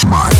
Smart.